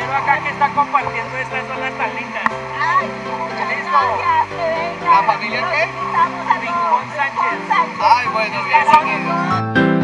Viendo acá que están compartiendo estas son las tarlitas. Ay, muchas Listo. gracias, que venga. ¿La familia qué? Rincón Sánchez. Ay, bueno, bien.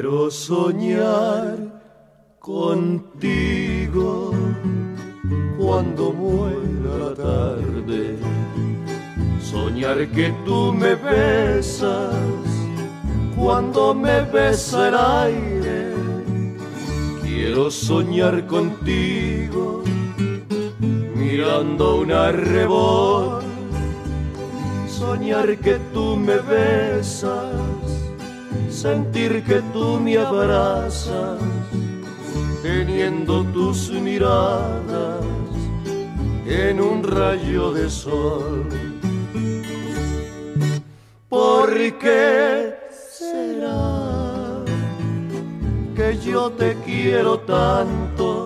Bienvenido. soñar contigo cuando muera la tarde. Soñar que tú me besas cuando me besa el aire. Quiero soñar contigo mirando un arrebol. Soñar que tú me besas sentir que tú me abrazas, teniendo tus miradas en un rayo de sol. ¿Por qué será que yo te quiero tanto?